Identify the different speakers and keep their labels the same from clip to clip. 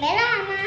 Speaker 1: 没了妈妈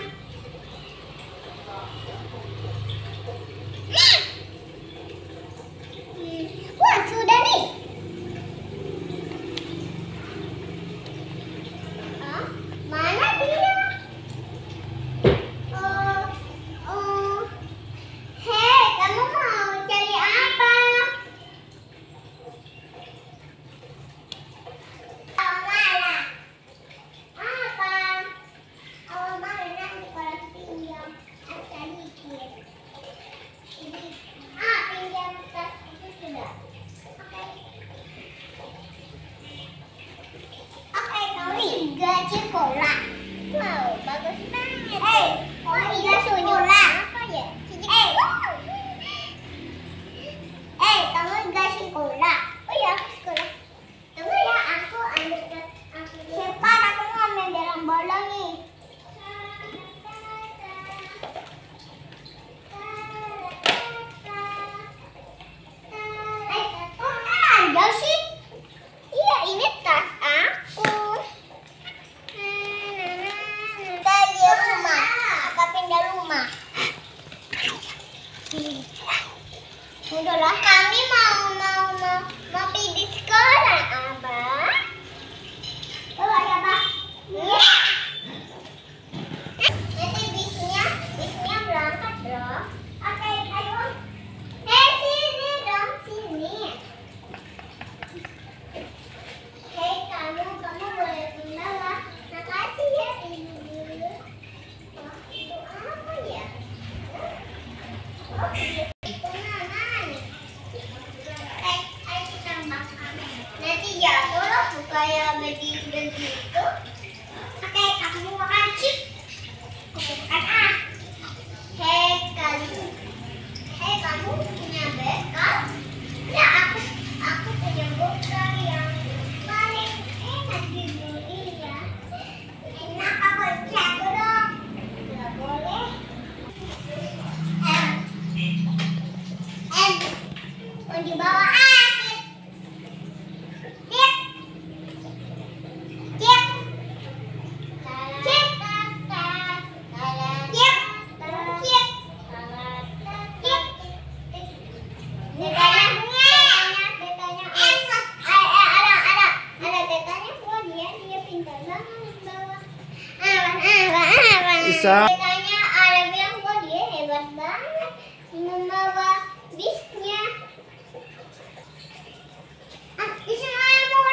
Speaker 1: mah. Udah. Wow. Lah kami mah. Kayak begitu-begitu. Oke, aku mau makan chip. Makan ah. Hei, kamu. Hei, kamu punya bekal? Ya, aku aku punya bekal yang paling enak di dunia. Enak aku jatuh dong. Nggak boleh. Em, em, mau dibawa
Speaker 2: Bisa.
Speaker 1: Detanya, ada bilang, wah, dia hebat banget membawa bisnya. Ah, bisa main mau.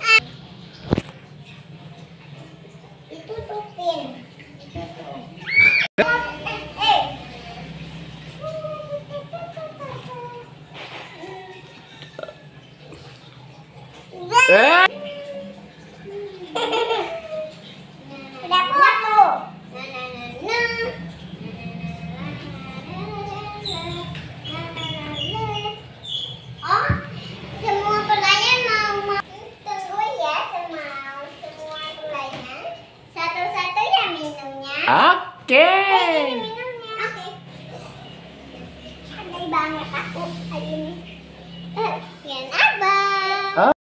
Speaker 1: Ah. Itu tupin. Eh, eh.
Speaker 2: Eh, oke.
Speaker 1: Pandai banget aku hari ini.